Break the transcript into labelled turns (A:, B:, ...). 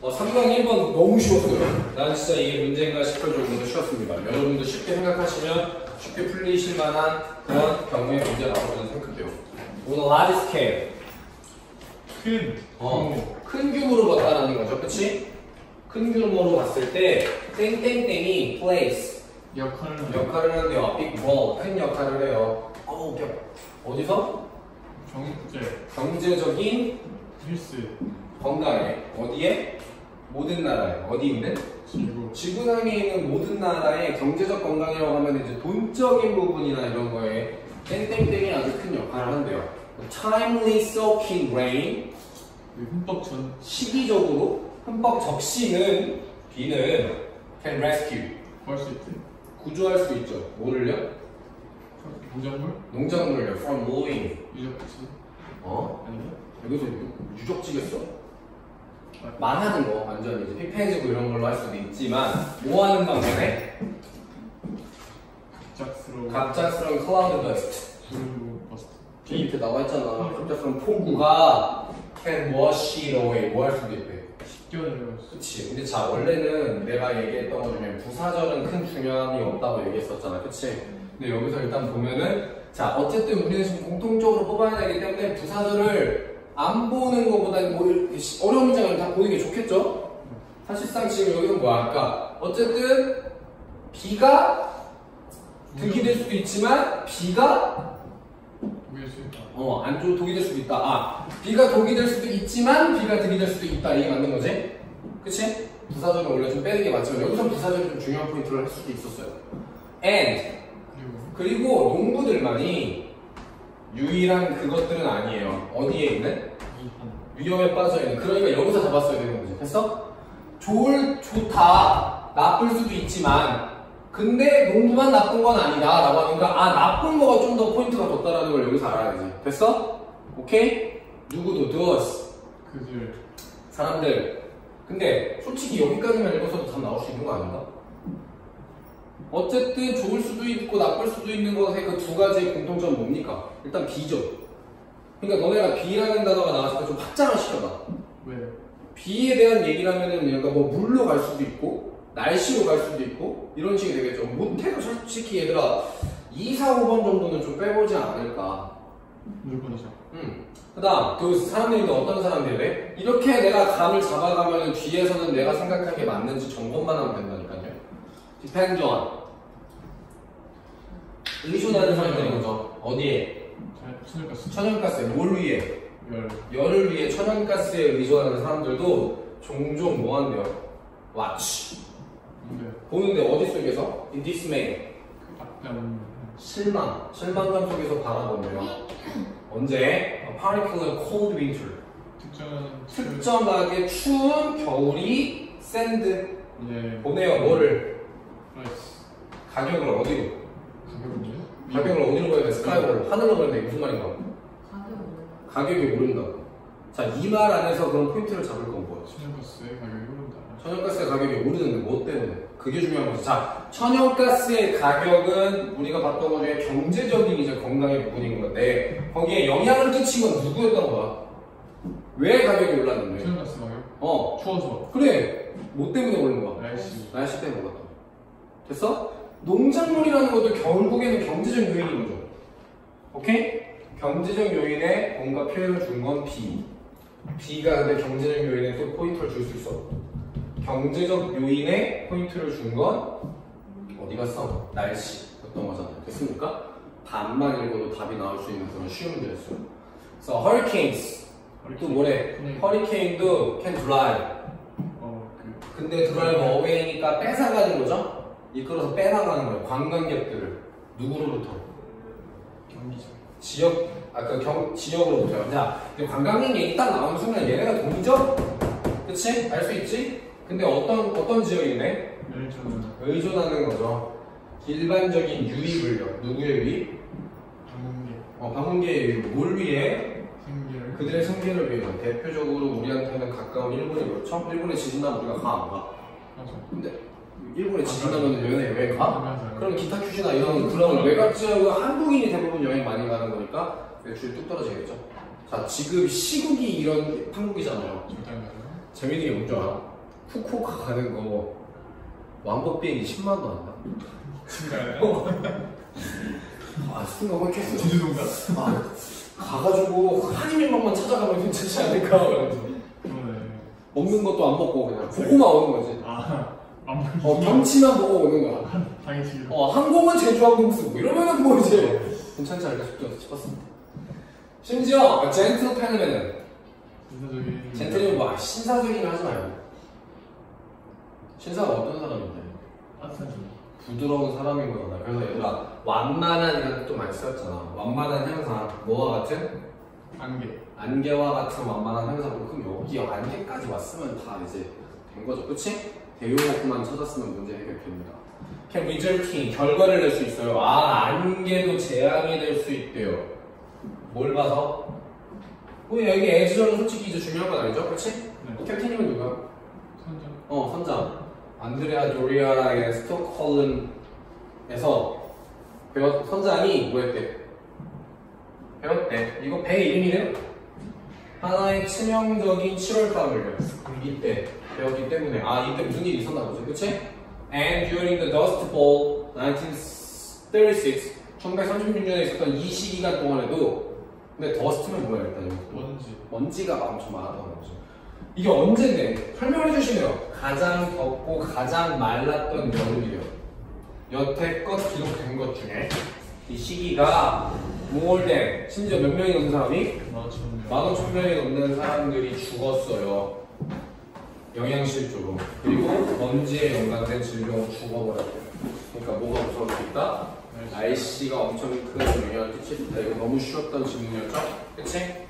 A: 어, 3번, 1번 너무 쉬웠어요. 난 진짜 이게 문제인가 싶을 정도로 쉬웠습니다. 여러분도 쉽게 생각하시면 쉽게 풀리실 만한 그런 경우의 문제 나오는 생각해요. 오늘 large scale.
B: 큰.
A: 어, 큰 규모로 봤다는 거죠. 그치? 큰 규모로 봤을 때 땡땡땡이 place
B: 역할을.
A: 역할을 하는데요. big role 큰 역할을 해요. 어, 웃겨. 어디서?
B: 경제.
A: 경제적인
B: 필수.
A: 건강에 어디에? 모든 나라에 어디 있는?
B: 지구.
A: 지구상에 있는 모든 나라의 경제적 건강이라고 하면 이제 돈적인 부분이나 이런 거에 땡땡땡이 아주 큰 역할을 한대요. Timely soaking rain
B: 그 흠뻑 전.
A: 시기적으로 흠뻑 적시는 비는 can rescue
B: 구할 수 있대.
A: 구조할 수 있죠. 뭐를요?
B: 농작물?
A: 농작물을요. from mowing.
B: 유적지.
A: 어?
B: 아닌가?
A: 여기서 유적지겠어? 만하는 거 완전 이제 픽펜지고 이런 걸로 할 수도 있지만 뭐 하는 방면에
B: 갑작스러운.
A: 갑작스러운 클라우드
B: 버스트.
A: 뒤 밑에 나와 있잖아. 갑작스러운 폭우가 can wash it away 뭐 할 수도 있대. 그치. 근데 자, 원래는 내가 얘기했던 것 중에 부사절은 큰 중요함이 없다고 얘기했었잖아. 그치? 근데 여기서 일단 보면은, 자, 어쨌든 우리는 지금 공통적으로 뽑아야 되기 때문에 부사절을 안 보는 것보다는 뭐 어려운 문장을 다 보는 게 좋겠죠? 사실상 지금 여기서 뭐 할까? 어쨌든, 비가 득이 될 수도 있지만, 비가. 어, 안 좋은 독이 될 수도 있다. 아, 비가 독이 될 수도 있지만 비가 득이 될 수도 있다. 이게 맞는 거지? 그치? 부사절은 원래 좀 빼는 게 맞지만 여기서 부사절이 좀 중요한 포인트를 할 수도 있었어요. and
B: 그리고
A: 농부들만이 유일한 그것들은 아니에요. 어디에 있는? 위험에 빠져 있는. 그러니까 여기서 잡았어야 되는 거지. 됐어? 좋을 좋다. 나쁠 수도 있지만 근데 농부만 나쁜 건 아니다 라고 하니까 아 나쁜 거가 좀 더 포인트가 뒀다라는 걸 여기서 알아야 되지. 됐어? 오케이? 누구도 does
B: 그들.
A: 사람들. 근데 솔직히 여기까지만 읽어서도 답 나올 수 있는 거 아닌가? 어쨌든 좋을 수도 있고 나쁠 수도 있는 것의 그 두 가지의 공통점은 뭡니까? 일단 B죠. 그러니까 너네가 B라는 단어가 나왔을 때 좀 확장을 시켜봐.
B: 왜?
A: 비에 대한 하면은 그러니까 뭐 물로 갈 수도 있고 날씨로 갈 수도 있고 이런 식이 되겠죠. 못해도 솔직히 얘들아 2, 4, 5번 정도는 좀 빼보지 않을까.
B: 무조건이죠.
A: 음. 그 다음 그 사람들인데 어떤 사람들이래? 이렇게 내가 감을 잡아가면은 뒤에서는 내가 생각한 게 맞는지 점검만 하면 된다니까요. on 의존하는 사람들인 거죠. 어디에?
B: 잘 천연가스.
A: 천연가스에 뭘 위해?
B: 열.
A: 열을 위해 천연가스에 의존하는 사람들도 종종 뭐 한대요? watch.
B: 근데
A: 보는데 어디 속에서? in dismay.
B: 그 약간
A: 실망. 실망감 속에서 바라보며 언제? A particular cold winter.
B: 특정한
A: 특정하게 추운 겨울이 sends.
B: 예.
A: 보내요. 뭐를? 가격을 어디로? 가격을 어디로 보내야 돼? 스카이로. 하늘로 보내야 돼. 무슨 말인가? 가격이 오른다고. 자, 이 말 안에서 그런 포인트를 잡을 건 뭐야?
B: 천연가스의 가격이 오른다.
A: 천연가스의 가격이 오르는데 뭐 때문에? 그게 중요한 거죠. 자, 천연가스의 가격은 우리가 봤던 것 중에 경제적인 이제 건강의 부분인 건데 거기에 영향을 끼친 건 누구였던 거야? 왜 가격이 올랐는데?
B: 천연가스 가격?
A: 어,
B: 추워서.
A: 그래. 뭐 때문에 오른 거야?
B: 날씨.
A: 날씨 때문에 올랐다. 됐어? 농작물이라는 것도 결국에는 경제적 요인인 거죠. 오케이? 경제적 요인에 뭔가 표현을 준 건 B. B가 근데 경제적 요인에 또 포인트를 줄 수 있어. 경제적 요인에 포인트를 준 건 어디 갔어? 날씨였던 거잖아. 됐습니까? 반만 읽어도 답이 나올 수 있는 그런 쉬운 문제였어요. 그래서 hurricanes 또 뭐래?
B: 네.
A: hurricane도 can drive.
B: 어, 그.
A: 근데 drive away니까 뺏어가는 거죠? 이끌어서 빼나가는 거예요. 관광객들을 누구로부터?
B: 경기장.
A: 지역 아까 경 지역으로부터. 자, 근데 관광객 얘기 딱 나오는 순간 얘네가 돈이죠? 그치? 알수 있지? 근데 어떤 어떤 지역이네?
B: 멸종은
A: 의존하는 거죠. 일반적인 유입을요. 누구의 유입?
B: 방문객.
A: 어, 방문객의 유입. 뭘 위해?
B: 생계를.
A: 그들의 생계를 위해서. 대표적으로 우리한테는 가까운 일본이 그렇죠? 일본에 지진 나면 우리가 가 안 가?
B: 맞아.
A: 근데 일본에 지진 나면 여행에 왜 가? 그럼 기타 큐시나 이런 그런 외곽 지역은 한국인이 대부분 여행 많이 가는 거니까 매출이 뚝 떨어지겠죠. 자, 지금 시국이 이런 한국이잖아요. 재민이 게 뭔지 알아? 후쿠오카 가는 거 왕복 비행기 10만 원 한다.
B: 진짜요?
A: 아 순간 홀켰어.
B: 제주도인가?
A: 아, 가가지고 한인민박만 찾아가면 괜찮지 않을까? 먹는 것도 안 먹고 그냥 보고만 오는 거지.
B: 아, 안
A: 어, 경치만 보고 오는 거야.
B: 당연히
A: 어, 항공은 제주항공 쓰고 이러면은 뭐 이제 괜찮지 않을까 싶- 싶었습니다. 심지어 젠틀 팬이면은. 젠틀이면 뭐 신사적인 거 하지 말고 신사가 어떤 사람인데?
B: 따뜻한 좀.
A: 부드러운 사람인 거잖아. 그래서 얘들아 완만한이라는 뜻도 많이 쓰였잖아. 완만한 형상 뭐와 같은?
B: 안개.
A: 안개와 같은 완만한 형상. 그럼 여기 안개까지 왔으면 다 이제 된 거죠. 그치? 대용어구만 찾았으면 문제 해결됩니다. Can resulting 결과를 낼 수 있어요. 아 안개도 재앙이 될 수 있대요. 뭘 봐서? 뭐 여기 에즈저는 솔직히 이제 중요한 건 아니죠? 그치?
B: 네.
A: 캡틴이면 누구야?
B: 선장.
A: 어, 선장. 안드레아 도리아의 스톡홀름에서 배웠, 선장이 뭐 했대? 배웠대. 이거 배 이름이래요. 하나의 치명적인 7월 밤을 이때 배웠기 때문에 아 이때 무슨 일이 있었나 보지, 그치? And during the Dust Bowl 1936 1936년에 있었던 이 시기간 동안에도 근데 더스트는 뭐야 일단 여기
B: 먼지.
A: 먼지가 엄청 많았던 거죠. 이게 언제인데? 설명을 해주시네요. 가장 덥고 가장 말랐던 여름이래요. 여태껏 기록된 것 중에 이 시기가 than 심지어 몇 명이 넘는 사람이
B: 마주쳤네요.
A: 만 오천 명이 넘는 사람들이 죽었어요. 영양실조로 그리고 먼지에 연관된 질병으로 죽어버렸대요. 그러니까 뭐가 무서울 수 있다? 날씨가 엄청 큰 영향을 있다. 이거 너무 쉬웠던 질문이었죠? 그치? 오케이, 1번 끝.